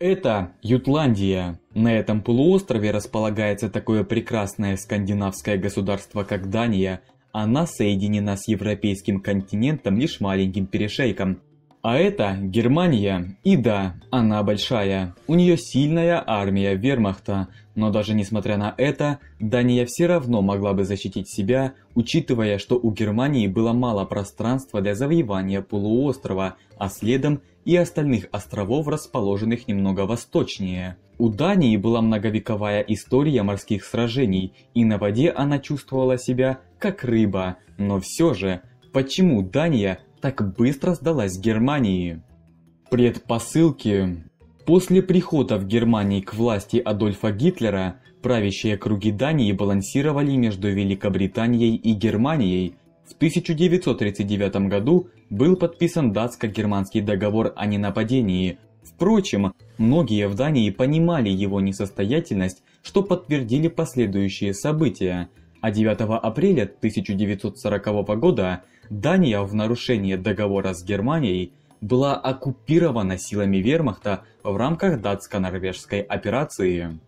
Это Ютландия. На этом полуострове располагается такое прекрасное скандинавское государство, как Дания. Она соединена с европейским континентом лишь маленьким перешейком. А это Германия. И да, она большая. У нее сильная армия вермахта. Но даже несмотря на это, Дания все равно могла бы защитить себя, учитывая, что у Германии было мало пространства для завоевания полуострова, а следом и остальных островов, расположенных немного восточнее. У Дании была многовековая история морских сражений, и на воде она чувствовала себя как рыба. Но все же, почему Дания так быстро сдалась Германии? Предпосылки После прихода в Германии к власти Адольфа Гитлера, правящие круги Дании балансировали между Великобританией и Германией. В 1939 году был подписан датско-германский договор о ненападении. Впрочем, многие в Дании понимали его несостоятельность, что подтвердили последующие события. А 9 апреля 1940 года Дания в нарушение договора с Германией была оккупирована силами вермахта в рамках датско-норвежской операции.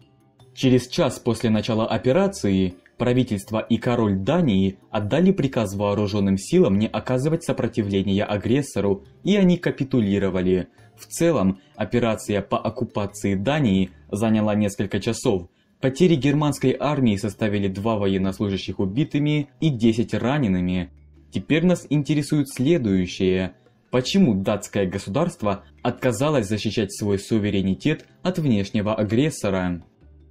Через час после начала операции правительство и король Дании отдали приказ вооруженным силам не оказывать сопротивления агрессору, и они капитулировали. В целом, операция по оккупации Дании заняла несколько часов. Потери германской армии составили два военнослужащих убитыми и 10 ранеными. Теперь нас интересует следующее. Почему датское государство отказалось защищать свой суверенитет от внешнего агрессора?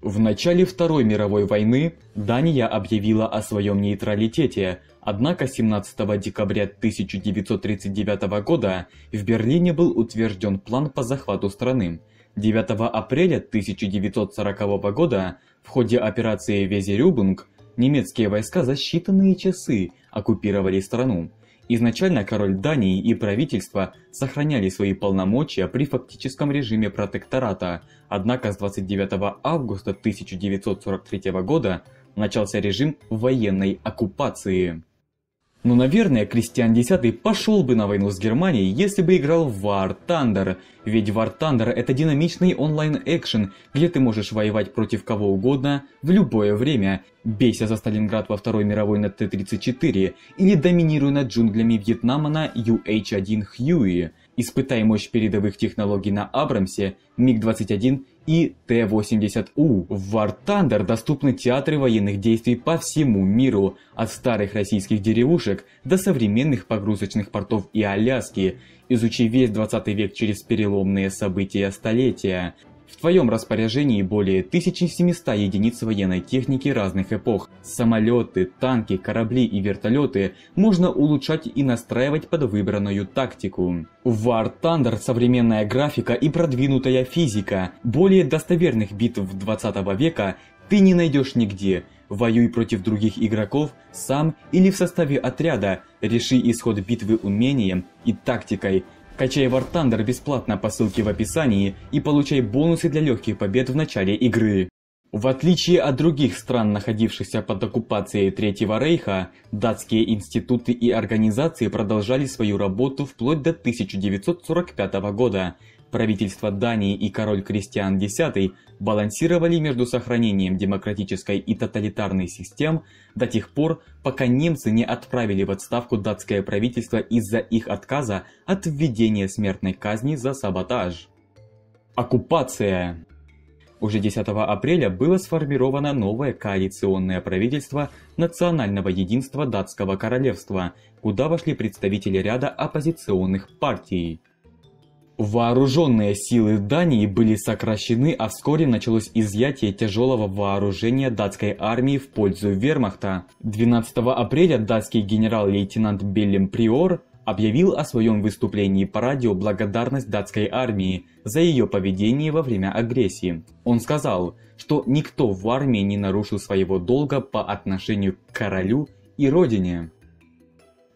В начале Второй мировой войны Дания объявила о своем нейтралитете, однако 17 декабря 1939 года в Берлине был утвержден план по захвату страны. 9 апреля 1940 года в ходе операции Везерюбунг немецкие войска за считанные часы оккупировали страну. Изначально король Дании и правительство сохраняли свои полномочия при фактическом режиме протектората, однако с 29 августа 1943 года начался режим военной оккупации. Ну, наверное, Кристиан X пошел бы на войну с Германией, если бы играл в War Thunder, ведь War Thunder это динамичный онлайн-экшен, где ты можешь воевать против кого угодно в любое время, бейся за Сталинград во Второй мировой на Т-34 или доминируя над джунглями Вьетнама на UH-1 Huey. Испытай мощь передовых технологий на Абрамсе, МиГ-21 и Т-80У. В War Thunder доступны театры военных действий по всему миру, от старых российских деревушек до современных погрузочных портов и Аляски. Изучи весь 20 век через переломные события столетия. В твоем распоряжении более 1700 единиц военной техники разных эпох. Самолеты, танки, корабли и вертолеты можно улучшать и настраивать под выбранную тактику. В War Thunder современная графика и продвинутая физика. Более достоверных битв 20 века ты не найдешь нигде. Воюй против других игроков сам или в составе отряда. Реши исход битвы умением и тактикой. Качай War Thunder бесплатно по ссылке в описании и получай бонусы для легких побед в начале игры. В отличие от других стран, находившихся под оккупацией Третьего Рейха, датские институты и организации продолжали свою работу вплоть до 1945 года, Правительство Дании и король Кристиан X балансировали между сохранением демократической и тоталитарной систем до тех пор, пока немцы не отправили в отставку датское правительство из-за их отказа от введения смертной казни за саботаж. Оккупация уже 10 апреля было сформировано новое коалиционное правительство национального единства датского королевства, куда вошли представители ряда оппозиционных партий. Вооруженные силы Дании были сокращены, а вскоре началось изъятие тяжелого вооружения датской армии в пользу вермахта. 12 апреля датский генерал-лейтенант Беллем Приор объявил о своем выступлении по радио благодарность датской армии за ее поведение во время агрессии. Он сказал, что никто в армии не нарушил своего долга по отношению к королю и родине.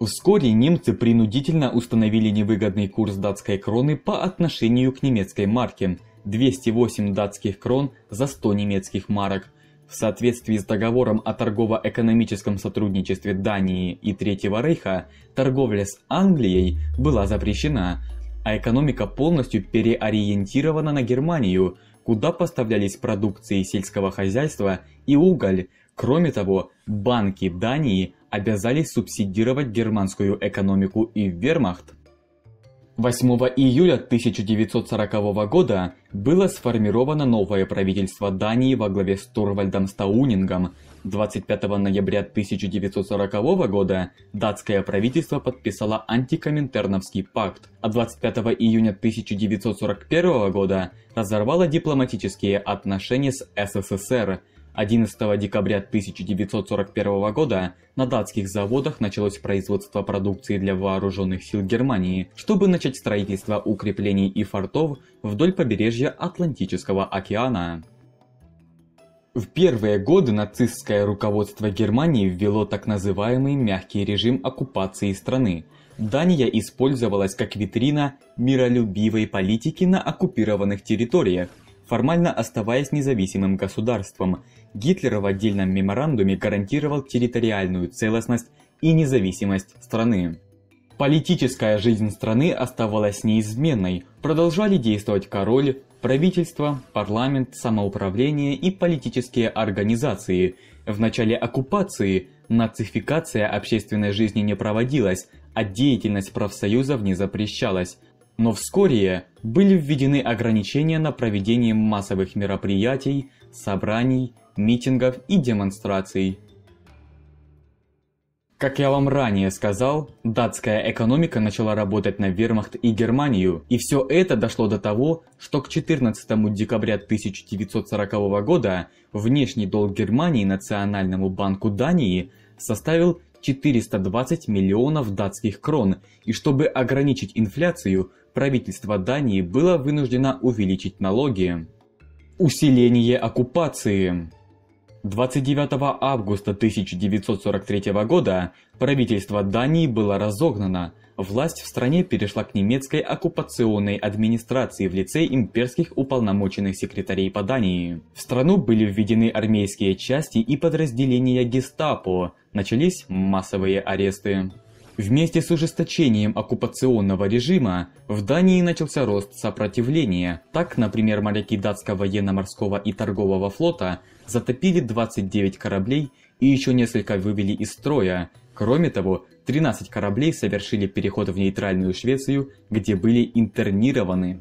Вскоре немцы принудительно установили невыгодный курс датской кроны по отношению к немецкой марке – 208 датских крон за 100 немецких марок. В соответствии с договором о торгово-экономическом сотрудничестве Дании и Третьего Рейха, торговля с Англией была запрещена. а экономика полностью переориентирована на Германию, куда поставлялись продукции сельского хозяйства и уголь. Кроме того, банки Дании обязались субсидировать германскую экономику и вермахт. 8 июля 1940 года было сформировано новое правительство Дании во главе с Торвальдом Стаунингом. 25 ноября 1940 года датское правительство подписало антикоминтерновский пакт, а 25 июня 1941 года разорвало дипломатические отношения с СССР – 11 декабря 1941 года на датских заводах началось производство продукции для вооруженных сил Германии, чтобы начать строительство укреплений и фортов вдоль побережья Атлантического океана. В первые годы нацистское руководство Германии ввело так называемый мягкий режим оккупации страны. Дания использовалась как витрина миролюбивой политики на оккупированных территориях, формально оставаясь независимым государством Гитлер в отдельном меморандуме гарантировал территориальную целостность и независимость страны. Политическая жизнь страны оставалась неизменной, продолжали действовать король, правительство, парламент, самоуправление и политические организации. В начале оккупации нацификация общественной жизни не проводилась, а деятельность профсоюзов не запрещалась. Но вскоре были введены ограничения на проведение массовых мероприятий, собраний, митингов и демонстраций. Как я вам ранее сказал, датская экономика начала работать на вермахт и Германию, и все это дошло до того, что к 14 декабря 1940 года внешний долг Германии Национальному банку Дании составил 420 миллионов датских крон, и чтобы ограничить инфляцию, правительство Дании было вынуждено увеличить налоги. Усиление оккупации. 29 августа 1943 года правительство Дании было разогнано, власть в стране перешла к немецкой оккупационной администрации в лице имперских уполномоченных секретарей по Дании. В страну были введены армейские части и подразделения гестапо, начались массовые аресты. Вместе с ужесточением оккупационного режима в Дании начался рост сопротивления. Так, например, моряки датского военно-морского и торгового флота затопили 29 кораблей и еще несколько вывели из строя. Кроме того, 13 кораблей совершили переход в нейтральную Швецию, где были интернированы.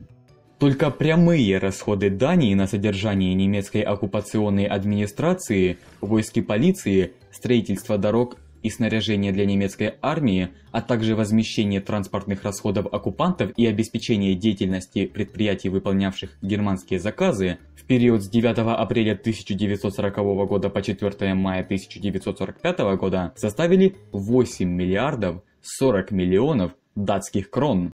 Только прямые расходы Дании на содержание немецкой оккупационной администрации, войск и полиции, строительство дорог и снаряжение для немецкой армии, а также возмещение транспортных расходов оккупантов и обеспечение деятельности предприятий, выполнявших германские заказы, в период с 9 апреля 1940 года по 4 мая 1945 года составили 8 миллиардов 40 миллионов датских крон.